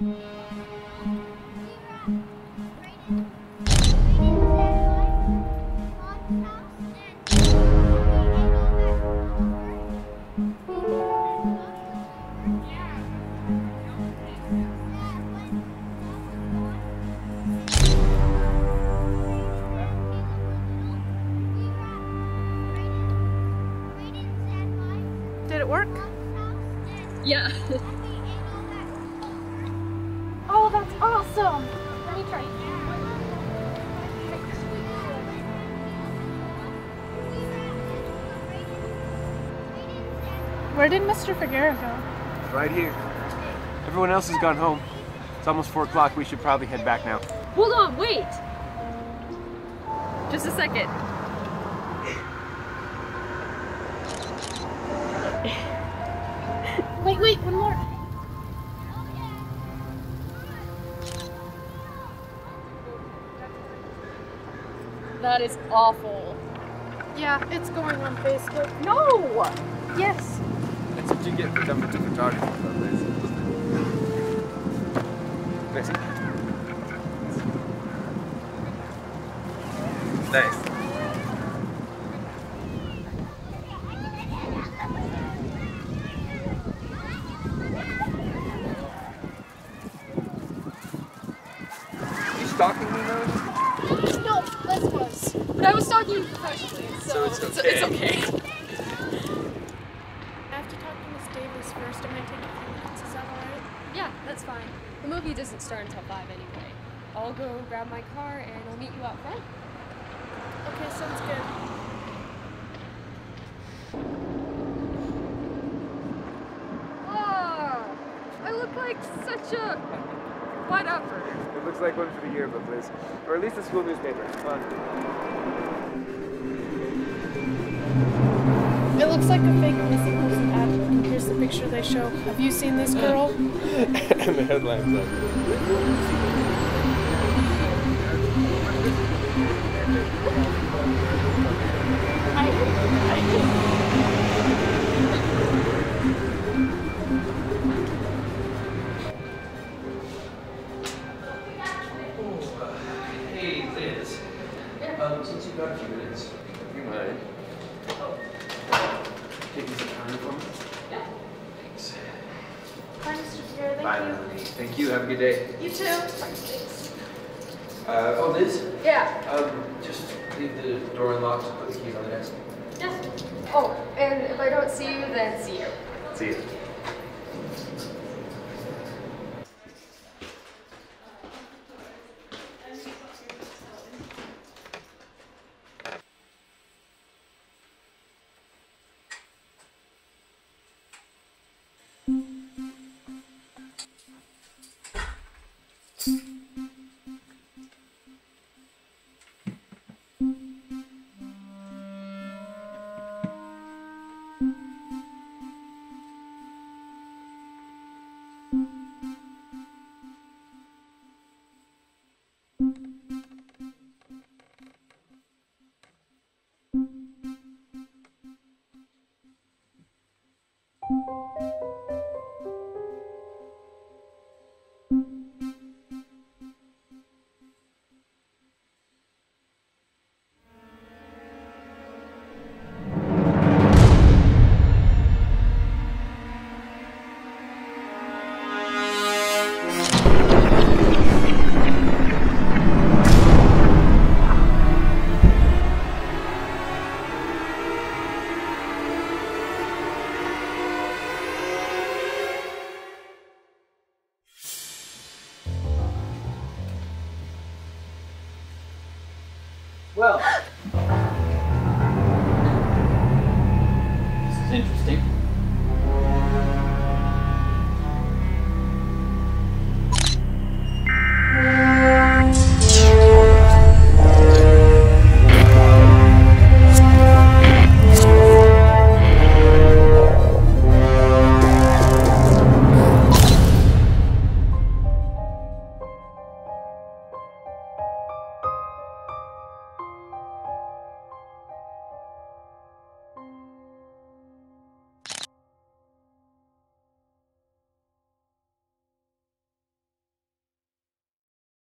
Did it work? Yeah. awesome! Let me try. Where did Mr. Figueroa go? Right here. Everyone else has gone home. It's almost 4 o'clock. We should probably head back now. Hold on, wait! Just a second. Wait, wait, one more. That is awful. Yeah, it's going on Facebook. No! Yes. That's what you get for jumping to photography nowadays. Nice. Nice. You stalking me now? No, Les was. But I was talking professionally, so, So it's it's okay. okay. I have to talk to Miss Davis first. It might take a few minutes. Is that alright? Yeah, that's fine. The movie doesn't start until 5 anyway. I'll go grab my car and I'll meet you out front. Okay, sounds good. Ah, I look like such a whatever. It looks like one for the yearbook, Liz. Or at least the school newspaper. Come on. Looks like a fake missing person ad. Here's the picture they show. Have you seen this girl? and the headline's like. Hey, Liz. Um, since you've got a few minutes, do you mind taking some time for me? Yeah. Thanks. Bye, Mr. Figueroa. Bye, Thank Melanie. Thank you. Have a good day. you. Too. Uh, oh, Liz, Yeah. um, just leave the door unlocked, put the keys on the desk. Yes. Oh, and if I don't see you, then see you. See you. Well, this is interesting.